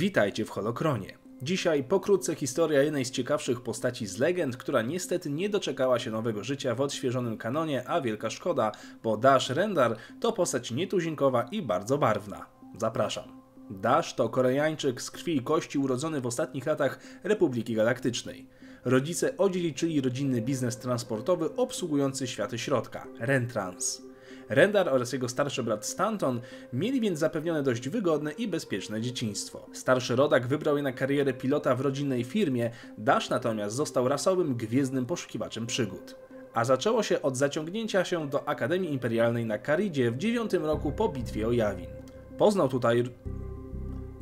Witajcie w Holokronie. Dzisiaj pokrótce historia jednej z ciekawszych postaci z legend, która niestety nie doczekała się nowego życia w odświeżonym kanonie, a wielka szkoda, bo Dash Rendar to postać nietuzinkowa i bardzo barwna. Zapraszam. Dash to Koreańczyk z krwi i kości urodzony w ostatnich latach Republiki Galaktycznej. Rodzice odziedziczyli rodzinny biznes transportowy obsługujący światy środka, Rentrans. Rendar oraz jego starszy brat Stanton mieli więc zapewnione dość wygodne i bezpieczne dzieciństwo. Starszy rodak wybrał je na karierę pilota w rodzinnej firmie, Dash natomiast został rasowym, gwiezdnym poszukiwaczem przygód. A zaczęło się od zaciągnięcia się do Akademii Imperialnej na Karidzie w dziewiątym roku po bitwie o Jawin. Poznał tutaj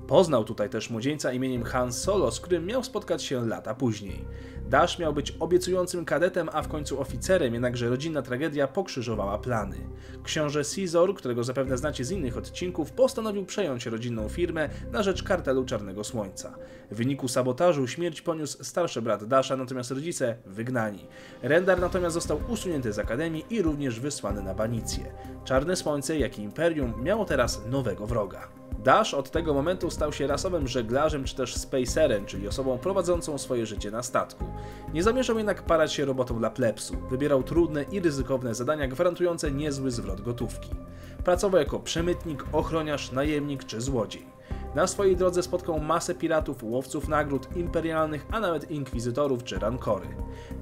Poznał tutaj też młodzieńca imieniem Han Solo, z którym miał spotkać się lata później. Dash miał być obiecującym kadetem, a w końcu oficerem, jednakże rodzinna tragedia pokrzyżowała plany. Książę Caesar, którego zapewne znacie z innych odcinków, postanowił przejąć rodzinną firmę na rzecz kartelu Czarnego Słońca. W wyniku sabotażu śmierć poniósł starszy brat Dasha, natomiast rodzice wygnani. Rendar natomiast został usunięty z akademii i również wysłany na banicję. Czarne Słońce, jak i Imperium, miało teraz nowego wroga. Dash od tego momentu stał się rasowym żeglarzem czy też spacerem, czyli osobą prowadzącą swoje życie na statku. Nie zamierzał jednak parać się robotą dla plepsu. Wybierał trudne i ryzykowne zadania gwarantujące niezły zwrot gotówki. Pracował jako przemytnik, ochroniarz, najemnik czy złodziej. Na swojej drodze spotkał masę piratów, łowców nagród imperialnych, a nawet inkwizytorów czy rankory.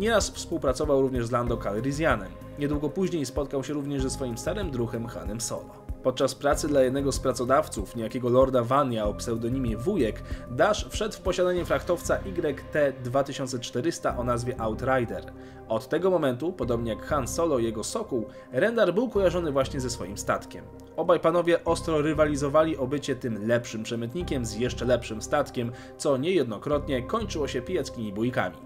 Nieraz współpracował również z Lando Calrissianem. Niedługo później spotkał się również ze swoim starym druhem Hanem Solo. Podczas pracy dla jednego z pracodawców, niejakiego Lorda Vania o pseudonimie Wujek, Dash wszedł w posiadanie frachtowca YT-2400 o nazwie Outrider. Od tego momentu, podobnie jak Han Solo i jego Sokół, Rendar był kojarzony właśnie ze swoim statkiem. Obaj panowie ostro rywalizowali o bycie tym lepszym przemytnikiem z jeszcze lepszym statkiem, co niejednokrotnie kończyło się pijackimi bójkami.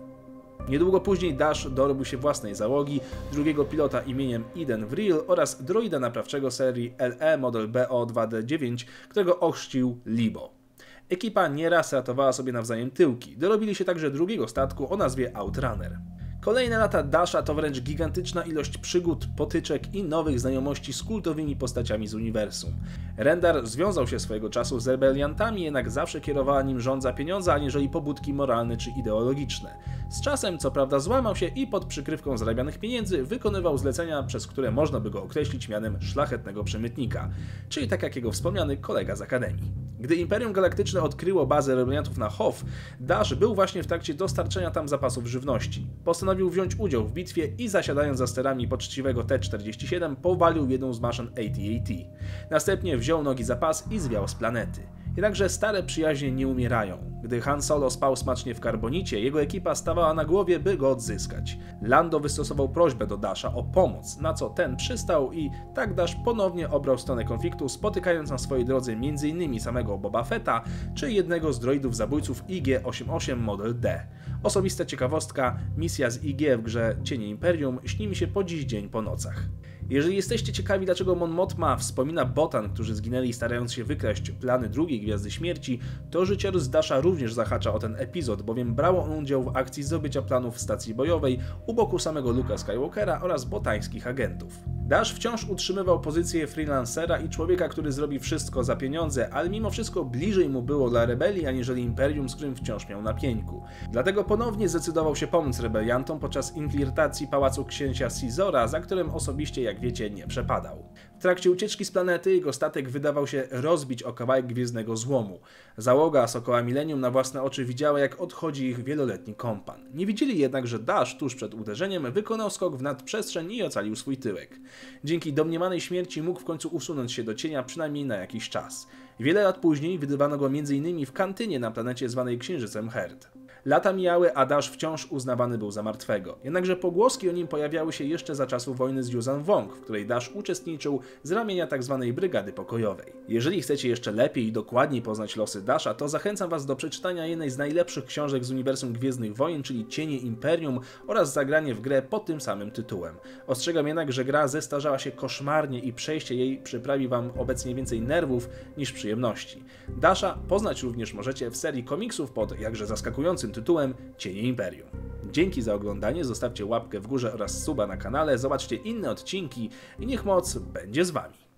Niedługo później Dash dorobił się własnej załogi, drugiego pilota imieniem Eden Vril oraz droida naprawczego serii LE model BO2D9, którego ochrzcił Libo. Ekipa nieraz ratowała sobie nawzajem tyłki. Dorobili się także drugiego statku o nazwie Outrunner. Kolejne lata Dasha to wręcz gigantyczna ilość przygód, potyczek i nowych znajomości z kultowymi postaciami z uniwersum. Rendar związał się swojego czasu z rebeliantami, jednak zawsze kierowała nim rządza pieniądza, aniżeli pobudki moralne czy ideologiczne. Z czasem, co prawda, złamał się i pod przykrywką zarabianych pieniędzy wykonywał zlecenia, przez które można by go określić mianem szlachetnego przemytnika, czyli tak jak jego wspomniany kolega z Akademii. Gdy Imperium Galaktyczne odkryło bazę rebeliantów na Hoth, Dash był właśnie w trakcie dostarczenia tam zapasów żywności. Postanowił wziąć udział w bitwie i zasiadając za sterami poczciwego T-47 powalił jedną z maszyn AT-AT. Następnie wziął nogi za pas i zwiał z planety. Jednakże stare przyjaźnie nie umierają. Gdy Han Solo spał smacznie w karbonicie, jego ekipa stawała na głowie, by go odzyskać. Lando wystosował prośbę do Dasha o pomoc, na co ten przystał i tak Dash ponownie obrał stronę konfliktu, spotykając na swojej drodze m.in. samego Boba Fetta czy jednego z droidów zabójców IG-88 Model D. Osobista ciekawostka, misja z IG w grze Cienie Imperium śni mi się po dziś dzień po nocach. Jeżeli jesteście ciekawi, dlaczego Mon Mothma wspomina Botan, którzy zginęli starając się wykraść plany drugiej Gwiazdy Śmierci, to życiorys Dasha również zahacza o ten epizod, bowiem brał on udział w akcji zdobycia planów stacji bojowej u boku samego Luka Skywalkera oraz botańskich agentów. Dash wciąż utrzymywał pozycję freelancera i człowieka, który zrobi wszystko za pieniądze, ale mimo wszystko bliżej mu było dla rebelii, aniżeli imperium, z którym wciąż miał na. Dlatego ponownie zdecydował się pomóc rebeliantom podczas infiltracji pałacu księcia Cizora, za którym osobiście, jak wiecie, nie przepadał. W trakcie ucieczki z planety jego statek wydawał się rozbić o kawałek gwiezdnego złomu. Załoga Sokoła Millennium na własne oczy widziała, jak odchodzi ich wieloletni kompan. Nie widzieli jednak, że Dash tuż przed uderzeniem wykonał skok w nadprzestrzeń i ocalił swój tyłek. Dzięki domniemanej śmierci mógł w końcu usunąć się do cienia przynajmniej na jakiś czas. Wiele lat później wydywano go m.in. w kantynie na planecie zwanej Księżycem Herd. Lata mijały, a Dash wciąż uznawany był za martwego. Jednakże pogłoski o nim pojawiały się jeszcze za czasów wojny z Yuzan Wong, w której Dash uczestniczył z ramienia tzw. Tak Brygady Pokojowej. Jeżeli chcecie jeszcze lepiej i dokładniej poznać losy Dasha, to zachęcam Was do przeczytania jednej z najlepszych książek z uniwersum Gwiezdnych Wojen, czyli Cienie Imperium oraz zagranie w grę pod tym samym tytułem. Ostrzegam jednak, że gra zestarzała się koszmarnie i przejście jej przyprawi Wam obecnie więcej nerwów niż przyjemności. Dasha poznać również możecie w serii komiksów pod jakże zaskakującym tytułem Cienie Imperium. Dzięki za oglądanie, zostawcie łapkę w górze oraz suba na kanale, zobaczcie inne odcinki i niech moc będzie z Wami.